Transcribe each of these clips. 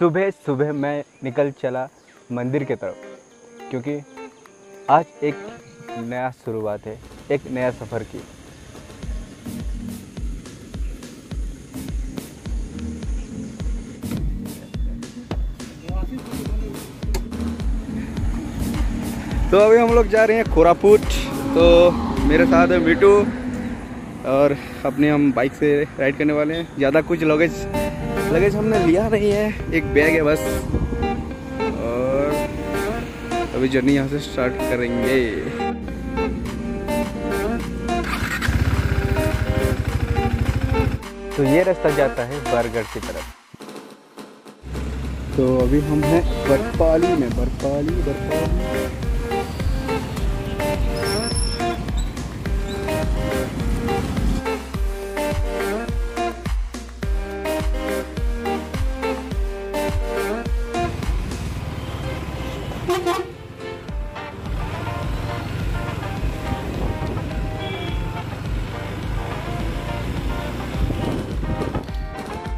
सुबह सुबह मैं निकल चला मंदिर की तरफ़, क्योंकि आज एक नया शुरुआत है, एक नया सफ़र की। तो अभी हम लोग जा रहे हैं कोरापुट तो मेरे साथ है मीटू, और अपने हम बाइक से राइड करने वाले हैं। ज़्यादा कुछ लगेज लगेज हमने लिया नहीं है एक बैग है बस। और अभी जर्नी यहाँ से स्टार्ट करेंगे। तो ये रास्ता जाता है बरगढ़ की तरफ़। तो अभी हम हैं बरपाली में बरपाली बरपाली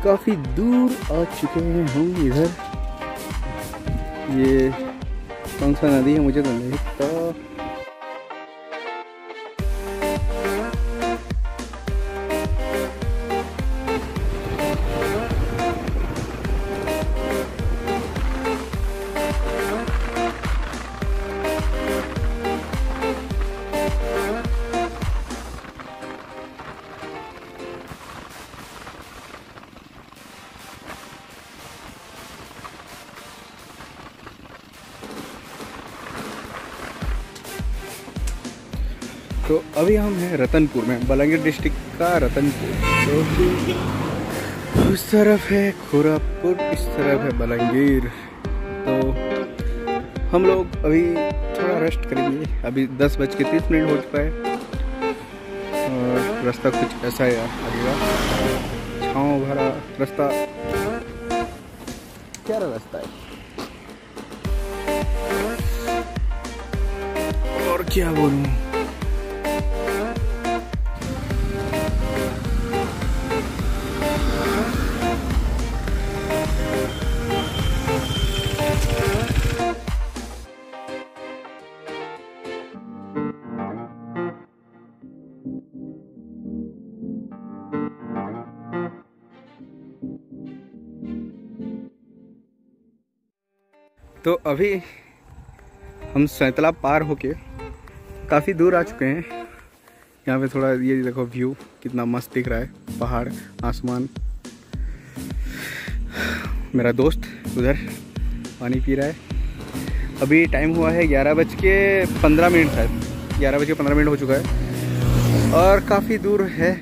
काफ़ी दूर आ चुके हैं हम इधर। ये कौन सा नदी है? मुझे तो नहीं पता। अभी हम हैं रतनपुर में, बलांगीर डिस्ट्रिक्ट का रतनपुर। तो उस तरफ़ है खोरापुर, इस तरफ़ है बलांगीर। तो हम लोग अभी थोड़ा रेस्ट करेंगे। अभी दस बज के तीस मिनट हो चुका है। और रास्ता कुछ ऐसा है आगे छाँव भरा रास्ता। क्या रास्ता है? और क्या बोलूँ? तो अभी हम सैतला पार होके काफ़ी दूर आ चुके हैं। यहाँ पे थोड़ा ये देखो व्यू कितना मस्त दिख रहा है, पहाड़, आसमान। मेरा दोस्त उधर पानी पी रहा है। अभी टाइम हुआ है ग्यारह बज के पंद्रह मिनट शायद ग्यारह बज के पंद्रह मिनट हो चुका है। और काफ़ी दूर है।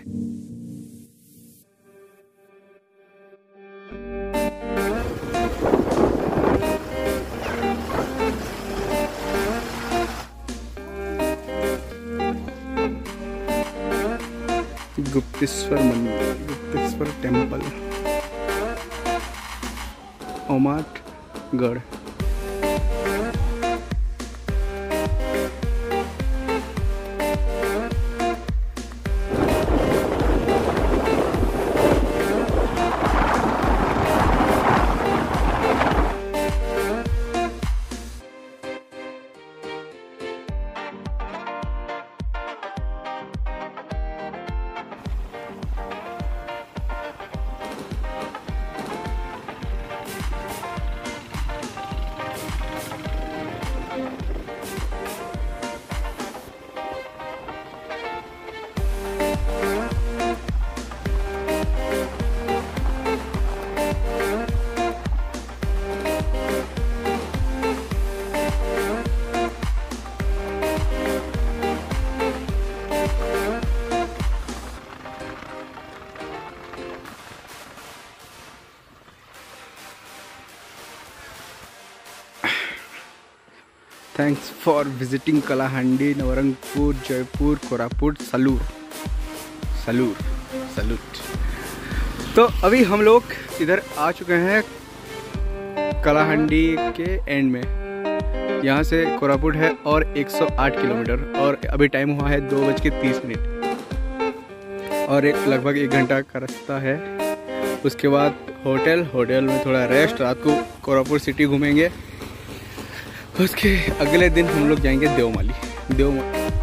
गुप्तेश्वर मंदिर गुप्तेश्वर टेंपल ओमाट गढ़ thanks for visiting Kalahandi Nabarangpur Jeypore Koraput Salur Salur salute तो अभी हम लोग इधर आ चुके हैं कलाहंडी के एंड में। यहाँ से कोरापुट है और 108 किलोमीटर और अभी टाइम हुआ है दो बज के तीस मिनट। और एक लगभग एक घंटा का रास्ता है। उसके बाद होटल होटल में थोड़ा रेस्ट रात को कोरापुर सिटी घूमेंगे। उसके अगले दिन हम लोग जाएँगे देवमाली। देवमाली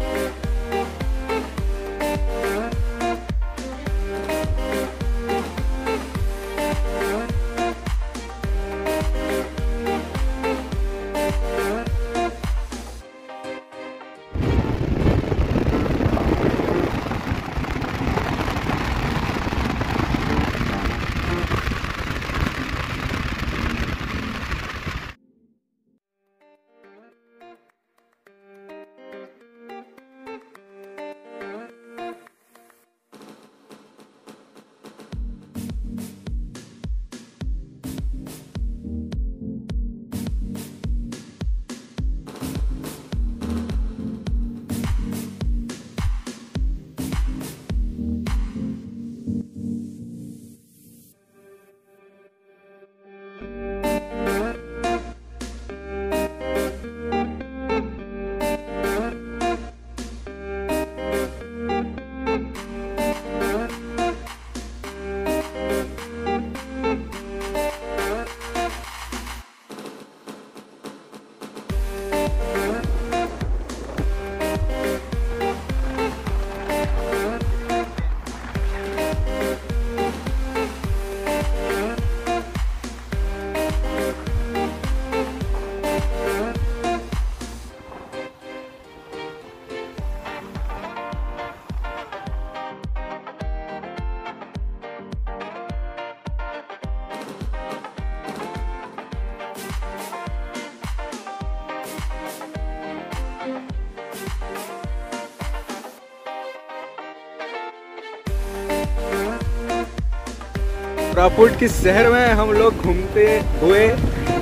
कोरापुट की शहर में हम लोग घूमते हुए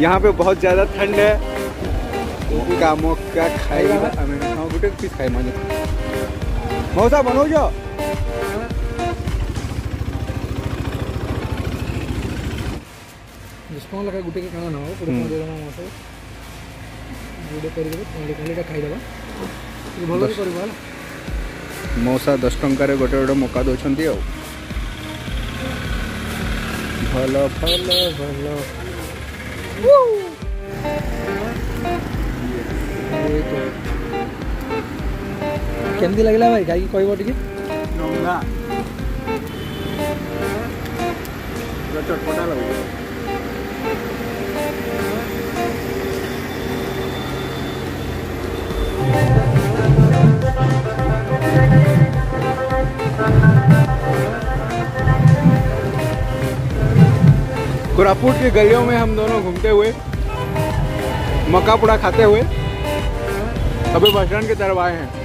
यहाँ पे बहुत ज़्यादा ठंड है। मौका खाई हाँ पीस खाई मज़े मौसा बनो जाओ डिस्काउंट लगा गुटे के ना हो पूरे हम्म। मौसा गुटे कर खाई मौसा मौका दोछंती Hello, hello, hello. Woo! কেমতি লাগিলা ভাই গাইকি কইব টিকে রঙ্গা চটপটা লাগুছে Thank you. कोरापुट की गलियों में हम दोनों घूमते हुए, मक्का पुड़ा खाते हुए अभी बस स्टैंड की तरफ़ आए हैं।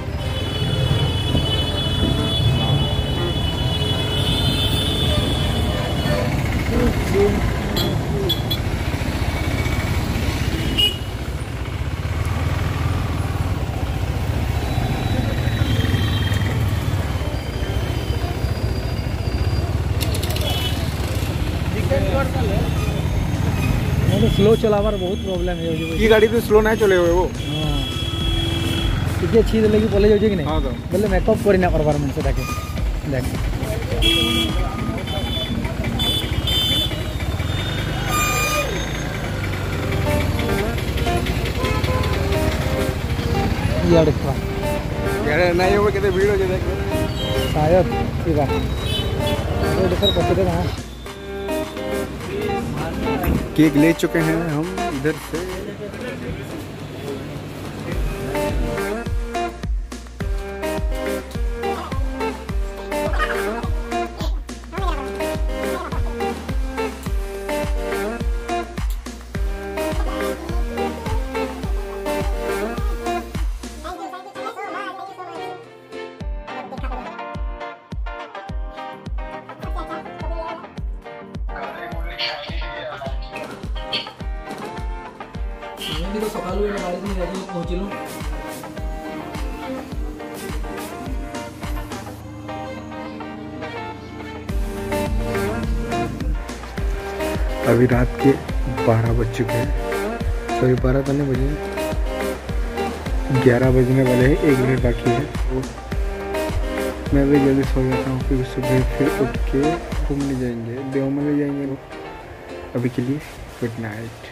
ସ୍ଲୋ ଚଲାବାର ବହୁତ ପ୍ରୋବ୍ଲେମ୍ ହେଇଯାଉଛି की गाड़ी तो स्लो नहीं चले हुए वो ହଁ ଟିକେ ଛି ଦେଲେ କି ପଲେଇ ଯାଉଛି କି हाँ ନାହିଁ तो ବୋଲେ ମେକଅପ୍ କରି ନା କରବାର ମାନେ ସେଟାକେ ଦେଖ ଇଆଡ଼େ ଥିବା यार नहीं हो कितने भीड़ हो जाए देख शायद ଥିବା ଗୋଟେ ଥର ପଚାରିଦେବା ହଁ केक ले चुके हैं हम इधर से। तो सकाल ಏನು अभी रात के 12 बज चुके हैं। सॉरी बारह तो बजने बजे ग्यारह बजने वाले हैं, एक मिनट बाकी है। तो मैं भी जल्दी सो जाता हूँ फिर सुबह फिर उठ के घूमने जाएँगे देव में जाएँगे जाएँगे अभी के लिए गुड नाइट